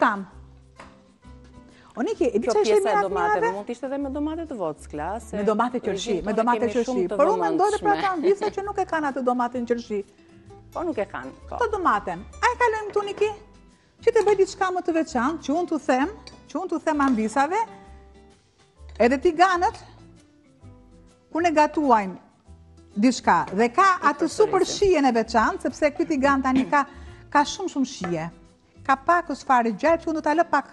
kam. O Niki, e di që është e mira domate, mund të ishte edhe me domate të vockla, se... Me domate qërshi, me domate qërshi, por unë mendoj dhe prap ka disa që nuk e kanë atë domaten qërshi. Po nuk e kanë, po. Këto domaten, a e kalojmë këtu Niki? Që të bëj diçka më të veçantë, që unë t'u them, që unë t'u them amvisave, edhe tiganët, kur ne gatuajmë diçka, dhe ka atë super shijen e veçantë, sepse ky tigan tani ka, ka shumë shumë shije. Ka pakëz fare zjarr, që unë do ta lë pak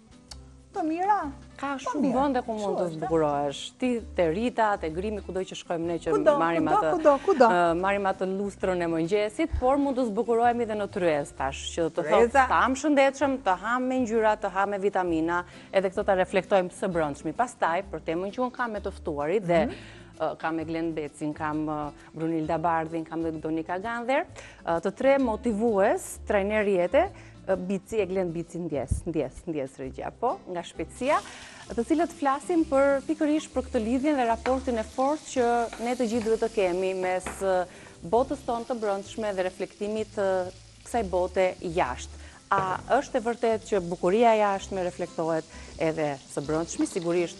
Të mira, ka po shumë vënde ku mund të zbukurohesh. Te të rita, te grimi, kudo që shkojmë ne që marrim atë... Kudo, kudo, marrim atë lustrën e mëngjesit, por mund të zbukurohemi dhe në tryezë tash, që do të thotë të hamë shëndetshëm, të hamë me ngjyra, të hamë me vitamina, edhe këto t'i reflektojmë së brëndshmi. Pastaj, për temën që unë kam me të ftuarit dhe mhm. kam Eglent Bicin, kam... Brunilda Bardhin kam dhe Donika Gandher, të tre motivues, trajnerë jete, Bici, Eglent Bici, ndjesë, ndjesë, ndjesë regjia, po, nga shpejtësia, të cilët flasim për pikërisht për këtë lidhjen dhe raportin e fortë që ne të gjithë duhet të kemi mes botës tonë të brëndshme dhe reflektimit të kësaj bote jashtë. A është e vërtetë që bukuria e jashtme reflektohet edhe së brëndshmi, sigurisht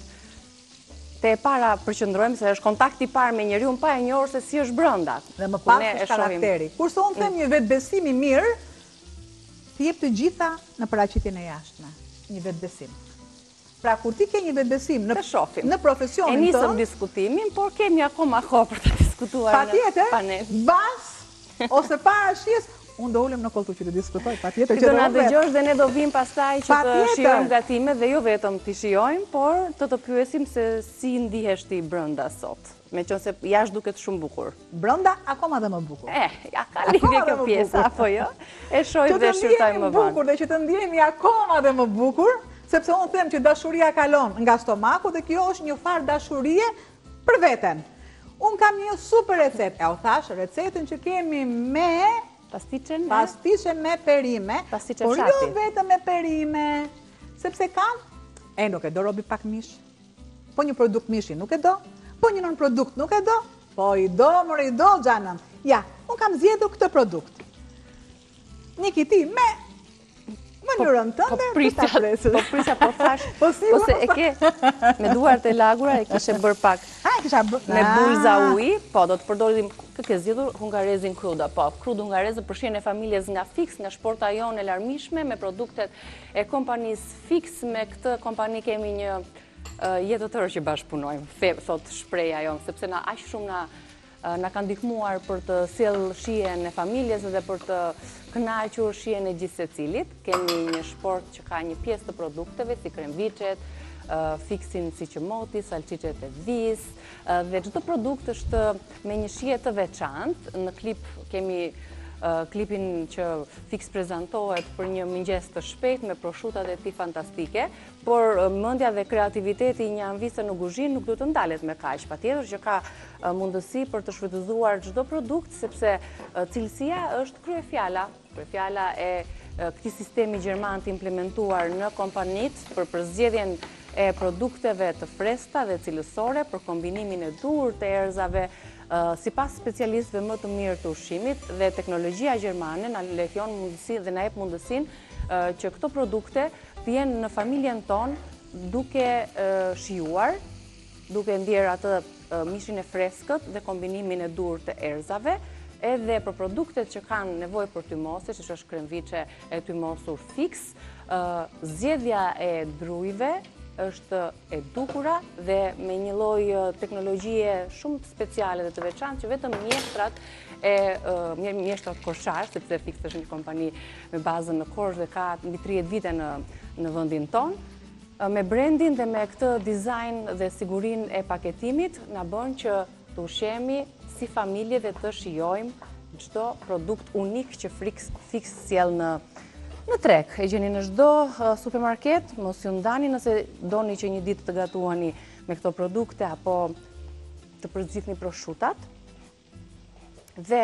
Te e para përqëndrohemi se është kontakti i parë me njeriun pa e njohur se si është brenda. Dhe më pas është karakteri. Kurse unë them një vetëbesim i mirë t'i jep të gjitha në paraqitjen e jashtme. Një vetëbesim. Pra kur ti ke një vetëbesim në profesionin tënd. Të shofim. E nisëm diskutimin, por kemi akoma kohë për ta diskutuar në panel. Patjetër, mbas Ose pas shijes, unë do ulem në kolltuk që të diskutoj, patjetër që do ulem. Ti do na dëgjosh dhe ne do vim pastaj që të shijojmë gatimet dhe jo vetëm t'i shijojmë, por të të pyesim se si ndihesh ti brënda sot, meqënëse jashtë dukesh shumë bukur. Brënda, akoma dhe më bukur. Eh, ja ka lidhje kjo pjesa, apo jo? E shohim dhe shqyrtojmë më vonë. Që të ndihemi bukur dhe që të ndihemi akoma dhe më bukur, sepse unë them që dashuria kalon nga stomaku dhe kjo është një farë dashurie Për veten, unë kam një super recetë, jua thashë, recetën që kemi me pastiçe, me perime, por jo vetëm me perime, sepse kam, e nuk e do robi pak mish, po një produkt mishi nuk e do, po një nënprodukt nuk e do, po i do, mor i do, xhanëm. Ja, unë kam zgjedhur këtë produkt. Një kiti me mënyrën po, tënde po të ta presim. Po prisja po thashë. Po si ose e ke me duart e lagura, e kishe bërë pak. A, e kisha bërë me ah. bulza uji? Po do të përdorim ti ke zgjedhur hungarezin krudo. Po, krud hungarezë për shijen e familjes nga Fix, nga shporta jonë e larmishme me produktet e kompanisë Fix me këtë kompani kemi një jetë të tërë që bashkëpunojmë. Thotë shprehja jonë sepse na aq shumë na Na ka ndihmuar për të sjellë shijen e familjes dhe për të kënaqur shijen e gjithsecilit. Kemi një shportë që ka një pjesë të produkteve si kremviçet, fiksin si qëmoti, salsiçet e viçit dhe çdo produkt është me një shije të veçantë. Në klip kemi klipin që Fix prezantohet për një mëngjes të shpejtë me proshutat e tij fantastike. Por mendja dhe kreativiteti i një amvise në guzhinë nuk duhet të ndalet me kaq. Patjetër që ka mundësi për të shfrytëzuar çdo produkt sepse cilësia është kryefjala, kryefjala e këtij sistemi gjerman të implementuar në kompani për përzgjedhjen e produkteve të freskëta dhe cilësore për kombinimin e duhur të erëzave sipas specialistëve më të mirë të ushqimit dhe teknologjia gjermane na lejon mundësinë dhe na jep mundësinë që këto produkte Të jenë në familjen tonë duke shijuar, duke ndjerë atë mishin e freskët dhe kombinimin e duhur të erëzave, edhe për produktet që kanë nevojë për tymosje, siç është kremviçe e tymosur fiks, zgjedhja e drujve është e duhura dhe me një lloj teknologjie shumë speciale dhe të veçantë që vetëm mjeshtrat e mjeshtrat korçarë, sepse fiks është një kompani me bazën në Korçë dhe ka mbi tridhjetë vite në në vendin tonë. Me brendin dhe me këtë dizajn dhe sigurinë e paketimit na bën që të ushqehemi si familje dhe të shijojmë çdo produkt unik që Friks Fiks sjell në në treg. E gjeni në çdo supermarket, mos iu ndani nëse doni që një ditë të gatuani me këto produkte apo të përzgjidhni proshutat. Dhe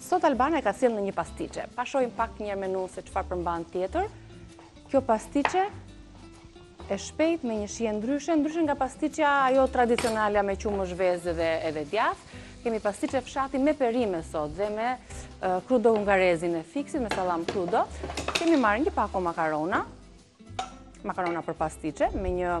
sot Albana e ka sjellë në një pastiçe. Pa shohim pak njëherë menunë se çfarë përmban tjetër. Kjo pastiçe e shpejtë me një shije ndryshe, ndryshe nga pastiçja ajo tradicionalja me qumësht, vezë dhe edhe djathë. Kemi pastiçe fshati me perime sot dhe me krudo hungarezin e fiksit, me salam krudo. Kemi marrë një pako makarona, makarona për pastiçe, me një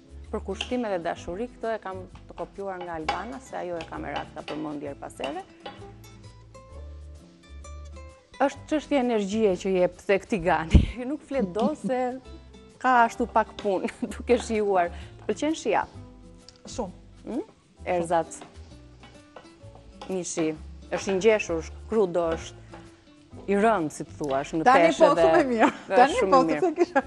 Përkushtim edhe dashuri, këtë e kam të kopjuar nga Albana, se ajo e ka merak ta përmendi herë pas here. Është çështje energjie që i jep këtij tigani. Nuk flet do se ka ashtu pak punë duke shijuar. Të pëlqen shija? Shumë. Hm? Erzat. Mishi është i ngjeshur, është krudo, është i rëndë, si të thua, është në peshë dhe... Tani po, më mirë. Tani po të të kishë.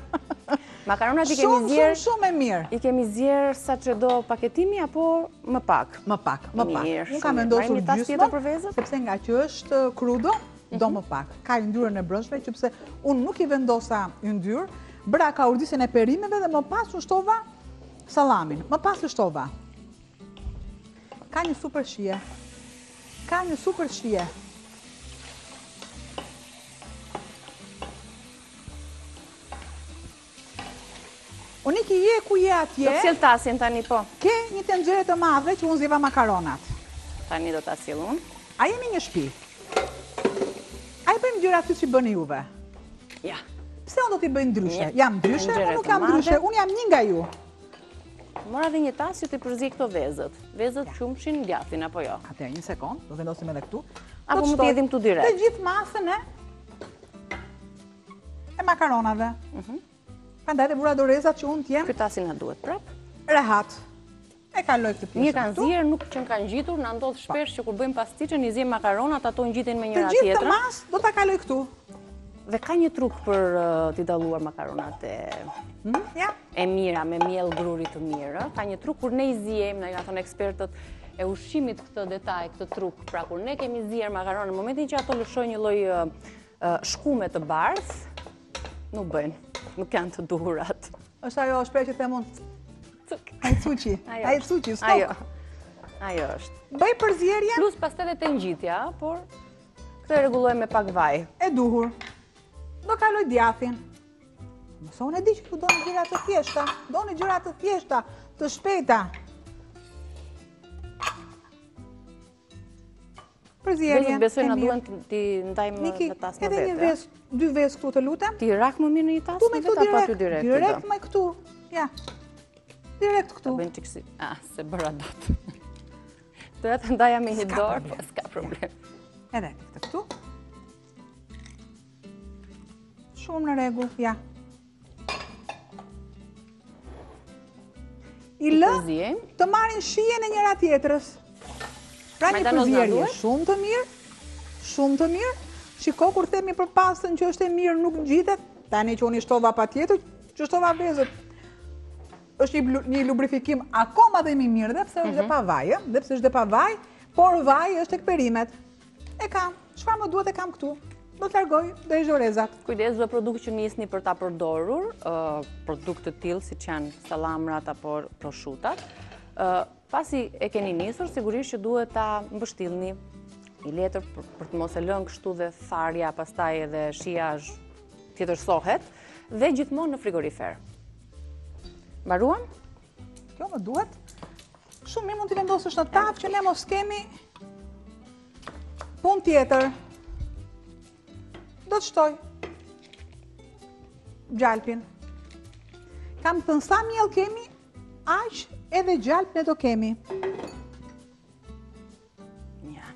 Makaronat i kemi zier... Shumë, shumë, shumë e mirë. I kemi zier sa ç'e do paketimi, apo më pak? Më pak, më pak. Mirë, shumë. Nuk kam vendosur gjysma, sepse ngaqë është krudo, mhm. do më pak. Ka yndyrën e brendshme, që pse unë nuk i vendosa yndyrë, bëra kaurdisjen e perimeve dhe më pas u shtova Sallamin. Më pas i shtova. Ka një super shije. Ka një super shije. O Niki, je ku je atje... Do të sjell tasin tani po. Ke një tenxhere të madhe që unë zjeva makaronat. Tani do ta sjell unë. A jemi një shpi? A i bëjmë gjërat ty që i bëni juve? Ja. Pse unë do t'i bëjmë ndryshe? Jam ndryshe, unë nuk jam ndryshe, unë jam një nga ju. Mora dhe një tas që t'i përziej këto vezët. Vezët qumështin djathin, apo jo? Atëherë, një sekondë, do vendosim edhe këtu. Apo mund t'i hedhim këtu direkt? Të gjithë masën e... e makaronave. Mhm. Prandaj dhe vura dorezat që unë të jem. Ky tasi na duhet prapë. Rehat. E kaloj këtë pjesë. Më kanë zier, nuk më kanë ngjitur, na ndodh shpesh që kur bëjmë pastiçen, i ziejmë makaronat, ato ngjiten me njëra-tjetrën. Të gjithë këtë masë, do ta kaloj këtu. Dhe ka një truk për uh, t'i dalluar makaronat e hmm? ja. e mira me miell gruri të mirë. Ka një truk kur ne i ziejmë, na i thonë ekspertët e ushqimit këtë detaj, këtë truk. Pra kur ne kemi zier makaronat, në momentin që ato lëshojnë një lloj uh, uh, shkume të bardhë, Nuk bëjnë, nuk janë të duhurat. është ajo, shprehje që themi. Ajë suqi, ajë suqi, stop. Ajo, ajo është. Bëj përzierje. Plus pastaj dhe te ngjitja, por këtë e rregulloj me pak vaj. E duhur. Do kaloj djathin. Se unë e di që ju doni gjëra të thjeshta. Doni gjëra të thjeshta, të shpejta. Përzierje, të mirë. Dhe nuk besoj na duhen t'i ndajmë në tas më vete. Edhe një vezë, dy vezë këtu të lutem. T'i rrah më mirë në një tas më vete, apo aty direkt? Direkt me këtu, ja. Direkt këtu. Të bëjnë që kësi, a, se bëra do të. Do t'i ndaja me një dorë, po s'ka problem. Edhe këtë këtu. Shumë në rregull, ja. I lë të marrin shijen e njëra-tjetrës. Pra një përzierje shumë të mirë, shumë të mirë. Shiko kur themi për pastën që është e mirë nuk ngjitet, tani që unë i shtova patjetër, që shtova vezët. është një lubrifikim akoma dhe më i mirë dhe pse është dhe mhm. pa vaj, dhe pse është dhe pa vaj, por vaji është te perimet. E kam, çfarë më duhet e kam këtu. Do të largoj edhe dorezat. Kujdes, çdo produkt që nisni për ta përdorur, produkt të tillë siç janë sallamrat apo proshutat, pasi e keni nisur, sigurisht që duhet ta mbështillni në letër për të mos e lënë kështu dhe tharja, pastaj edhe shija tjetërsohet, dhe gjithmonë në frigorifer. Mbaruam? Kjo më duhet. Shumë mi mund t'i vendosësh në tavë që ne mos kemi punë tjetër. Do të shtoj gjalpin. Kam thënë sa miell kemi, aq edhe gjalpë ne do kemi. Një.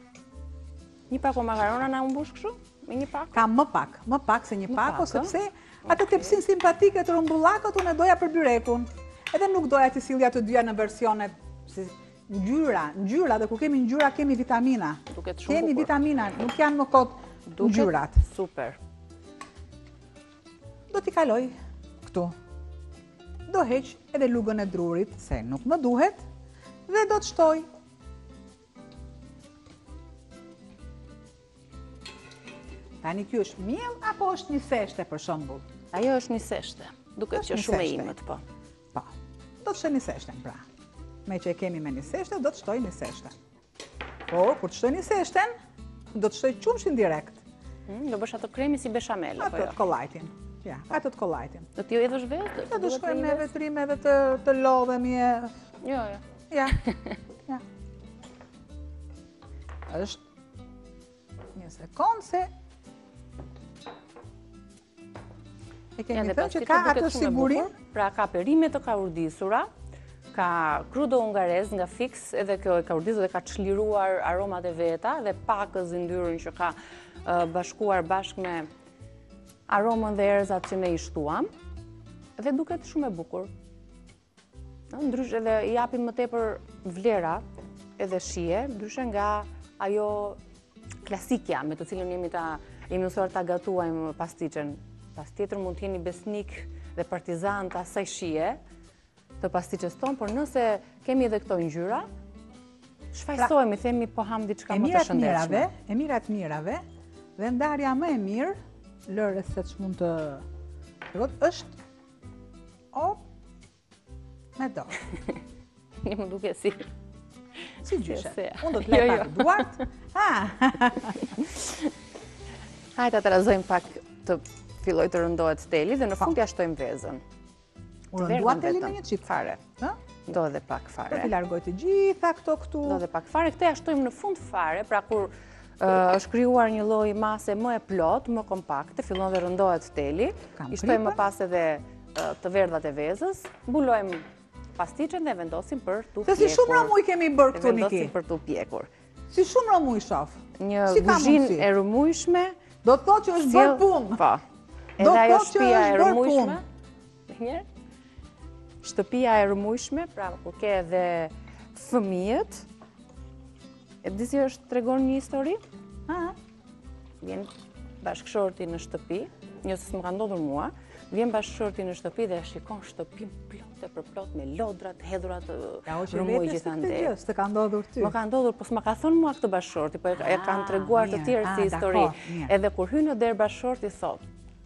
Një pako makarona na umbush kështu? Me një pako? Ka më pak, më pak se një pako, sepse atë tepsinë simpatike të rumbullakët unë e doja për byrekun. Edhe nuk doja t'i sillja të dyja në versionet se ngjyra, ngjyra dhe kur kemi ngjyra kemi vitamina. Duket shumë Kemi vitamina, nuk janë më kot ngjyrat. Super. Do t'i kaloj këtu. Do heq edhe lugën e drurit se nuk më duhet dhe do të shtoj Tani kjo është miell apo është niseshte për shembull? Ajo është niseshte. Duket që shumë e imët, po. Po. Do të shtoj niseshten, pra. Meqë e kemi me niseshte, do të shtoj niseshten. Po, kur të shtoj niseshten, do të shtoj qumështin direkt. Hmm, do bësh atë kremin si beshamel, apo jo? Atë të kollajtin. Ja, atë të kollajtin. Do ta hedhësh vetë? Do të shkojmë me vetrime dhe të, të lodhemi e... Jo, jo. Ja. Ja. Është një sekond se E kemi thënë që ka atë sigurinë, pra ka perime të kaurdisura, ka krudo ungarez nga Fix, edhe kjo e kaurdisur dhe ka çliruar aromat e veta dhe paksa yndyrën që ka bashkuar bashkë me aromën dhe erëzat që ne i shtuam dhe duket shumë e bukur. Ndryshe edhe i japim më tepër vlera edhe shije, ndryshe nga ajo klasikja me të cilën jemi ta jemi mësuar ta gatuajmë pastiçen. Pastaj ju mund të jeni besnikë dhe partizanë të asaj shije të pastiçes tonë, por nëse kemi edhe këto ngjyra, shfajësohemi, pra, themi po hamë diçka më të shëndetshme. E mira e të mirave, dhe ndarja më e mirë, lërës se që mund të... Rëtë është Op, me do. Tani m'u duke si. Si gjyshe. Unë do të laj jo, jo. pak duart. Ha! Hajt ta trazojmë pak të fillojë të rëndohet teli dhe në po. fund t'ia shtojmë vezën. Unë rëndohet steli me një qitë fare. Do edhe pak fare. Do t'i largoj të gjitha këto këtu. Do edhe pak fare. Këtë e shtojmë në fund fare, pra kur është krijuar një lloj mase më e plot, më kompakte, fillon dhe rëndohet teli, i shtojmë më pas edhe të verdhat e vezës, mbulojmë pastiçen dhe vendosim për t'u pjekur. Se si shumë rrëmujë kemi bërë këtu, Niki? Vendosim për t'u pjekur. Si shumë rrëmujë, shof? Një guzhinë e rrëmujshme. Do të thotë që është bërë punë. Po. Do të thotë që është bërë punë. Mirë. Shtëpia e rrëmujshme, pra ku ke dhe fëmijët. E di si është, tregon një histori? Ha. Vjen bashkëshorti në shtëpi, jo se më ka ndodhur mua, vjen bashkëshorti në shtëpi dhe shikon shtëpinë plot e përplot me lodra të hedhura rrëmujë gjithandej. Ja, që të ka ndodhur ty. Më ka ndodhur, po s'ma ka thënë mua këtë bashkëshorti, po e ah, kanë treguar të tjerë si ah, histori. Edhe kur hyn në derë bashkëshorti, thotë,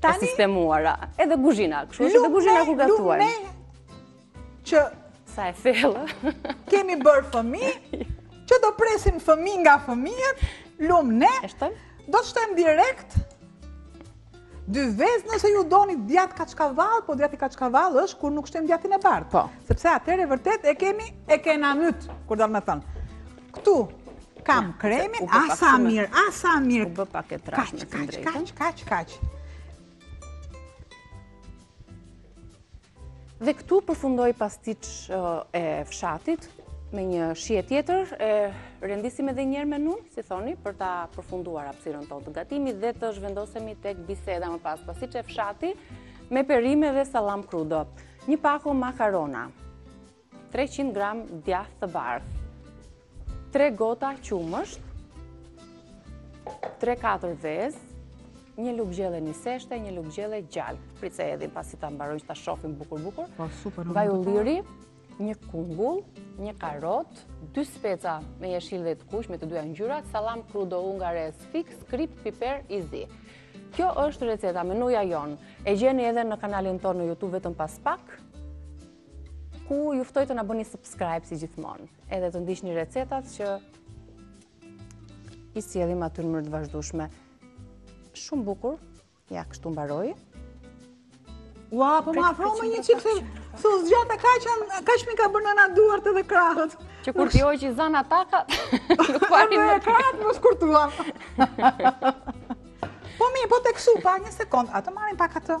e sistemuara, edhe guzhina, kështu është edhe guzhina ku gatuajmë. Lum ne që... Sa e thellë. Kemi bërë fëmijë, që do presim fëmijë nga fëmijët, lum ne, do të shtojmë direkt, dy vezë nëse ju doni djathë kaçkavall, po djathi kaçkavall është kur nuk shtojmë djathin e bardhë. Po. Sepse atëherë vërtet e kemi, e kena myt, kurdal me thënë. Këtu kam kremin, a sa mirë, a sa mirë. U bë pak e trashë me të drejtën. Kaq, kaq, kaq, kaq. Dhe këtu përfundoi pastiçe e fshatit me një shije tjetër, e rendisim edhe një herë menunë, si thoni, për ta përfunduar hapësirën tonë të gatimit dhe të zhvendosemi tek biseda më pas. Pastiçe fshati me perime dhe salam krudo. Një pako makarona, 300 gram djath të bardhë, 3 gota qumësht, 3-4 vezë, një lugë gjelle niseshte, një lugë gjelle gjalpë. Prit se e hedhim pasi ta mbarojmë që ta shofim bukur-bukur. Po, super. Vaj ulliri, një kungull, një karotë, dy speca me jeshil dhe të kuq, me të dyja ngjyrat, salam krudo hungarez, fix, kripë, piper i zi. Kjo është receta, menuja jonë. E gjeni edhe në kanalin tonë në Youtube vetëm pas pak, ku ju ftoj të na bëni subscribe si gjithmonë, edhe të ndiqni recetat që i sjellim aty në mënyrë të vazhdueshme. Shumë bukur. Ja, kështu mbaroi. Ua, po më afro më një çikë se s'u zgjata, kaq, kaq m'i ka bërë nëna duart edhe krahët. Që kur t'i hoqi Zana takat, nuk po arrijnë më krahët, m'u shkurtuan. Po mi, po tek supa, një sekondë, ta marrim pak atë.